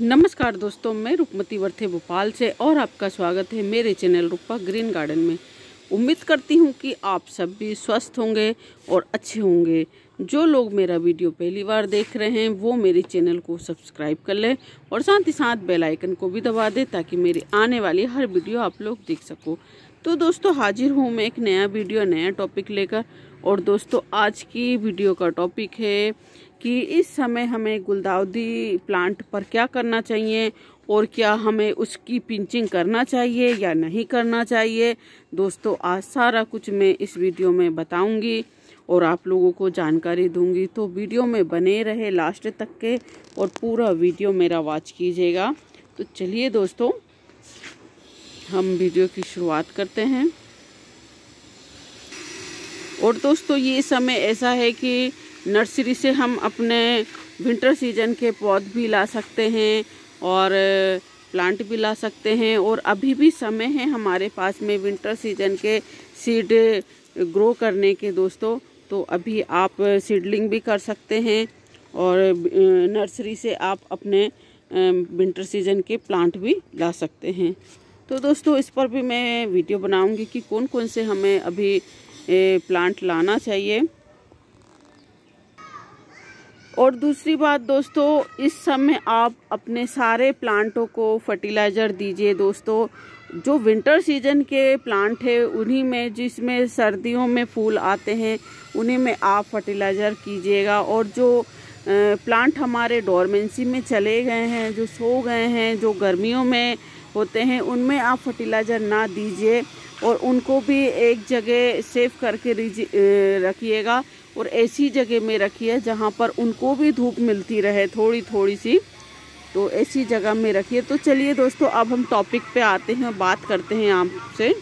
नमस्कार दोस्तों, मैं रूपमती वर्थे भोपाल से और आपका स्वागत है मेरे चैनल रूपा ग्रीन गार्डन में। उम्मीद करती हूँ कि आप सब भी स्वस्थ होंगे और अच्छे होंगे। जो लोग मेरा वीडियो पहली बार देख रहे हैं, वो मेरे चैनल को सब्सक्राइब कर लें और साथ ही साथ बेल आइकन को भी दबा दें ताकि मेरी आने वाली हर वीडियो आप लोग देख सको। तो दोस्तों, हाजिर हूँ मैं एक नया वीडियो, नया टॉपिक लेकर। और दोस्तों, आज की वीडियो का टॉपिक है कि इस समय हमें गुलदाउदी प्लांट पर क्या करना चाहिए और क्या हमें उसकी पिंचिंग करना चाहिए या नहीं करना चाहिए? दोस्तों, आज सारा कुछ मैं इस वीडियो में बताऊँगी और आप लोगों को जानकारी दूँगी। तो वीडियो में बने रहे लास्ट तक के और पूरा वीडियो मेरा वॉच कीजिएगा। तो चलिए दोस्तों, हम वीडियो की शुरुआत करते हैं। और दोस्तों, ये समय ऐसा है कि नर्सरी से हम अपने विंटर सीज़न के पौध भी ला सकते हैं और प्लांट भी ला सकते हैं और अभी भी समय है हमारे पास में विंटर सीज़न के सीड ग्रो करने के दोस्तों तो अभी आप सीडलिंग भी कर सकते हैं और नर्सरी से आप अपने विंटर सीज़न के प्लांट भी ला सकते हैं। तो दोस्तों, इस पर भी मैं वीडियो बनाऊँगी कि कौन कौन से हमें अभी प्लांट लाना चाहिए। और दूसरी बात दोस्तों, इस समय आप अपने सारे प्लांटों को फर्टिलाइज़र दीजिए दोस्तों। जो विंटर सीज़न के प्लांट है, उन्हीं में जिसमें सर्दियों में फूल आते हैं, उन्हीं में आप फर्टिलाइज़र कीजिएगा। और जो प्लांट हमारे डोरमेंसी में चले गए हैं, जो सो गए हैं, जो गर्मियों में होते हैं, उनमें आप फर्टिलाइज़र ना दीजिए और उनको भी एक जगह सेव करके रखिएगा। और ऐसी जगह में रखिए जहाँ पर उनको भी धूप मिलती रहे थोड़ी थोड़ी सी। तो ऐसी जगह में रखिए तो चलिए दोस्तों, अब हम टॉपिक पे आते हैं बात करते हैं आपसे।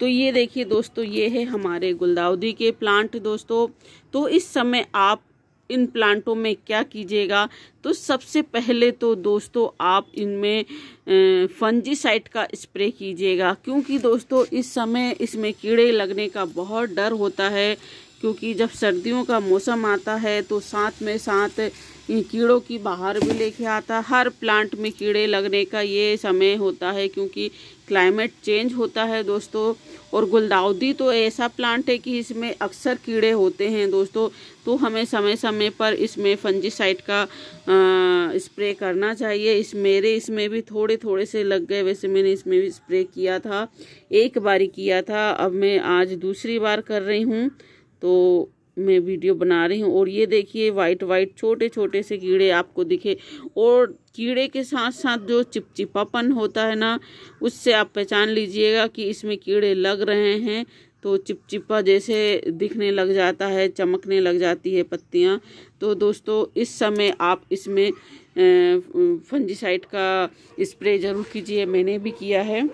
तो ये देखिए दोस्तों, ये है हमारे गुलदाउदी के प्लांट दोस्तों। तो इस समय आप इन प्लांटों में क्या कीजिएगा? तो सबसे पहले तो दोस्तों, आप इनमें फंजीसाइड का स्प्रे कीजिएगा। क्योंकि दोस्तों, इस समय इसमें कीड़े लगने का बहुत डर होता है। क्योंकि जब सर्दियों का मौसम आता है तो साथ में साथ कीड़ों की बाहर भी लेके आता हर प्लांट में कीड़े लगने का ये समय होता है क्योंकि क्लाइमेट चेंज होता है दोस्तों। और गुलदाउदी तो ऐसा प्लांट है कि इसमें अक्सर कीड़े होते हैं दोस्तों। तो हमें समय समय पर इसमें फंजीसाइड का स्प्रे करना चाहिए। इस मेरे इसमें भी थोड़े थोड़े से लग गए। वैसे मैंने इसमें भी स्प्रे किया था, एक बारी किया था। अब मैं आज दूसरी बार कर रही हूँ। तो मैं वीडियो बना रही हूँ और ये देखिए वाइट वाइट छोटे छोटे से कीड़े आपको दिखे और कीड़े के साथ साथ जो चिपचिपापन होता है ना, उससे आप पहचान लीजिएगा कि इसमें कीड़े लग रहे हैं। तो चिपचिपा जैसे दिखने लग जाता है, चमकने लग जाती है पत्तियाँ। तो दोस्तों, इस समय आप इसमें फंजीसाइड का स्प्रे ज़रूर कीजिए, मैंने भी किया है।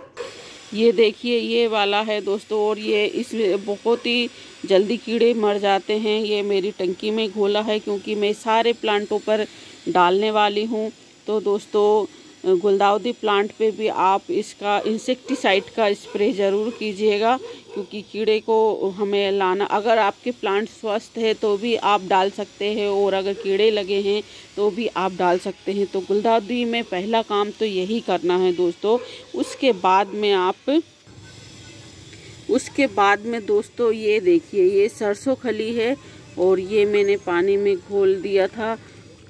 ये देखिए, ये वाला है दोस्तों, और ये इसमें बहुत ही जल्दी कीड़े मर जाते हैं। ये मेरी टंकी में घोला है क्योंकि मैं सारे प्लांटों पर डालने वाली हूँ। तो दोस्तों, गुलदाउदी प्लांट पे भी आप इसका इंसेक्टिसाइड का स्प्रे ज़रूर कीजिएगा क्योंकि कीड़े को हमें लाना, अगर आपके प्लांट स्वस्थ है तो भी आप डाल सकते हैं और अगर कीड़े लगे हैं तो भी आप डाल सकते हैं। तो गुलदाउदी में पहला काम तो यही करना है दोस्तों। उसके बाद में आप उसके बाद में दोस्तों ये देखिए, ये सरसों खली है और ये मैंने पानी में घोल दिया था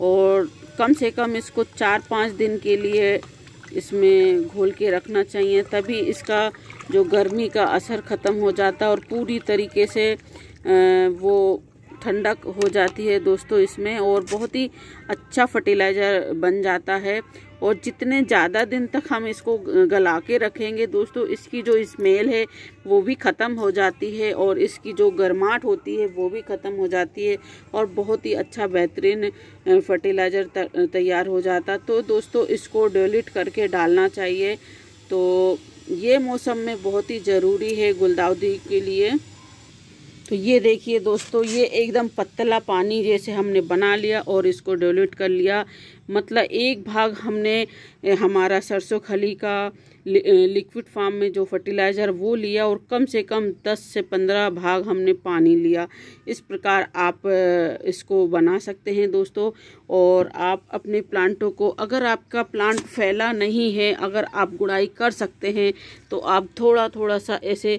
और कम से कम इसको चार पाँच दिन के लिए इसमें घोल के रखना चाहिए, तभी इसका जो गर्मी का असर ख़त्म हो जाता है और पूरी तरीके से वो ठंडक हो जाती है दोस्तों इसमें और बहुत ही अच्छा फर्टिलाइज़र बन जाता है। और जितने ज़्यादा दिन तक हम इसको गला के रखेंगे, दोस्तों, इसकी जो स्मेल है, वो भी ख़त्म हो जाती है और इसकी जो गर्माहट होती है, वो भी ख़त्म हो जाती है और बहुत ही अच्छा बेहतरीन फर्टिलाइज़र तैयार हो जाता। तो दोस्तों, इसको डिलीट करके डालना चाहिए। तो ये मौसम में बहुत ही ज़रूरी है गुलदाउदी के लिए। तो ये देखिए, दोस्तों, ये एकदम पतला पानी जैसे हमने बना लिया और इसको डिलीट कर लिया। मतलब एक भाग हमने हमारा सरसों खली का लिक्विड फार्म में जो फर्टिलाइज़र वो लिया और कम से कम 10 से 15 भाग हमने पानी लिया। इस प्रकार आप इसको बना सकते हैं दोस्तों और आप अपने प्लांटों को, अगर आपका प्लांट फैला नहीं है, अगर आप गुड़ाई कर सकते हैं तो आप थोड़ा थोड़ा सा ऐसे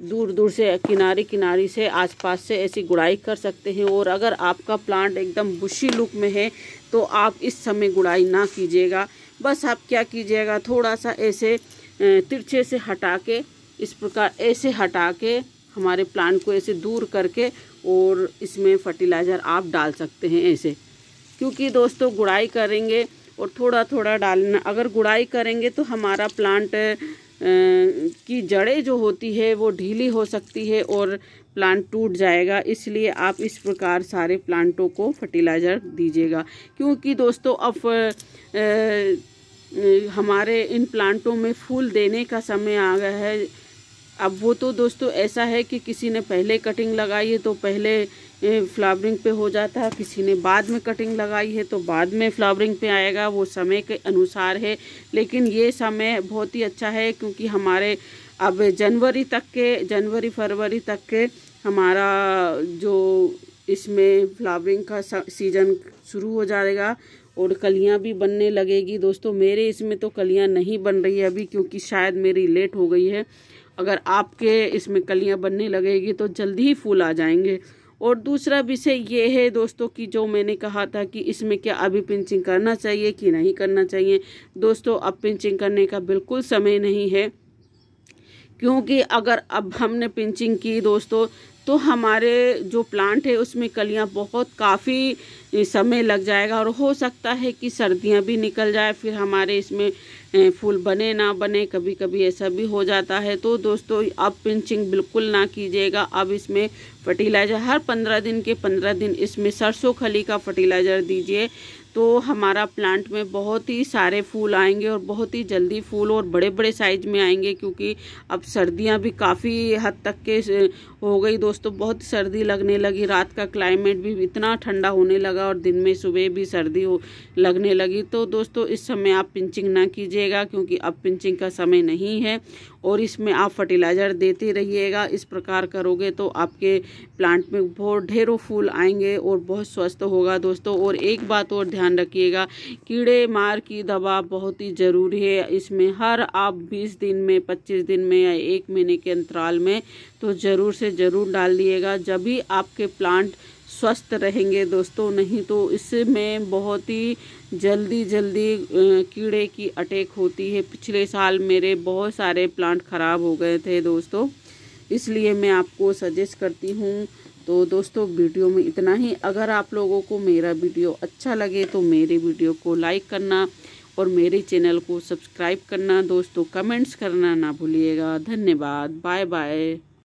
दूर दूर से किनारे किनारे से, आसपास से ऐसी गुड़ाई कर सकते हैं। और अगर आपका प्लांट एकदम बुशी लुक में है तो आप इस समय गुड़ाई ना कीजिएगा। बस आप क्या कीजिएगा थोड़ा सा ऐसे तिरछे से हटा के, इस प्रकार ऐसे हटा के, हमारे प्लांट को ऐसे दूर करके, और इसमें फर्टिलाइज़र आप डाल सकते हैं ऐसे। क्योंकि दोस्तों, गुड़ाई करेंगे और थोड़ा थोड़ा डालना, अगर गुड़ाई करेंगे तो हमारा प्लांट की जड़ें जो होती है, वो ढीली हो सकती है और प्लांट टूट जाएगा। इसलिए आप इस प्रकार सारे प्लांटों को फर्टिलाइज़र दीजिएगा। क्योंकि दोस्तों, अब हमारे इन प्लांटों में फूल देने का समय आ गया है। अब वो तो दोस्तों ऐसा है कि किसी ने पहले कटिंग लगाई है तो पहले फ्लावरिंग पे हो जाता है, किसी ने बाद में कटिंग लगाई है तो बाद में फ्लावरिंग पे आएगा, वो समय के अनुसार है। लेकिन ये समय बहुत ही अच्छा है क्योंकि हमारे, अब जनवरी तक के, जनवरी, फरवरी तक के हमारा जो इसमें फ्लावरिंग का सीज़न शुरू हो जाएगा और कलियाँ भी बनने लगेगी। दोस्तों मेरे इसमें तो कलियाँ नहीं बन रही अभी क्योंकि शायद मेरी लेट हो गई है। अगर आपके इसमें कलियाँ बनने लगेगी तो जल्दी ही फूल आ जाएँगे। और दूसरा विषय ये है दोस्तों कि जो मैंने कहा था कि इसमें क्या अभी पिंचिंग करना चाहिए कि नहीं करना चाहिए। दोस्तों, अब पिंचिंग करने का बिल्कुल समय नहीं है। क्योंकि अगर अब हमने पिंचिंग की दोस्तों तो हमारे जो प्लांट है, उसमें कलियाँ बहुत काफ़ी समय लग जाएगा और हो सकता है कि सर्दियाँ भी निकल जाए, फिर हमारे इसमें फूल बने ना बने कभी कभी ऐसा भी हो जाता है। तो दोस्तों, अब पिंचिंग बिल्कुल ना कीजिएगा। अब इसमें फर्टिलाइज़र हर पंद्रह दिन के पंद्रह दिन इसमें सरसों खली का फर्टिलाइज़र दीजिए। तो हमारा प्लांट में बहुत ही सारे फूल आएँगे और बहुत ही जल्दी फूल और बड़े बड़े साइज़ में आएँगे क्योंकि अब सर्दियाँ भी काफ़ी हद तक के हो गई दोस्तों। बहुत सर्दी लगने लगी, रात का क्लाइमेट भी इतना ठंडा होने लगा और दिन में सुबह भी सर्दी हो, लगने लगी। तो दोस्तों, इस समय आप पिंचिंग ना कीजिएगा क्योंकि अब पिंचिंग का समय नहीं है। और इसमें आप फर्टिलाइज़र देते रहिएगा। इस प्रकार करोगे तो आपके प्लांट में बहुत ढेरों फूल आएँगे और बहुत स्वस्थ होगा दोस्तों। और एक बात और ध्यान रखिएगा, कीड़े मार की दवा बहुत ही ज़रूरी है। इसमें हर आप 20 दिन में 25 दिन में या एक महीने के अंतराल में तो ज़रूर से ज़रूर डाल दिएगा जब भी आपके प्लांट स्वस्थ रहेंगे दोस्तों, नहीं तो इसमें बहुत ही जल्दी जल्दी कीड़े की अटैक होती है। पिछले साल मेरे बहुत सारे प्लांट ख़राब हो गए थे दोस्तों, इसलिए मैं आपको सजेस्ट करती हूँ। तो दोस्तों, वीडियो में इतना ही। अगर आप लोगों को मेरा वीडियो अच्छा लगे तो मेरे वीडियो को लाइक करना और मेरे चैनल को सब्सक्राइब करना। दोस्तों, कमेंट्स करना ना भूलिएगा। धन्यवाद। Bye bye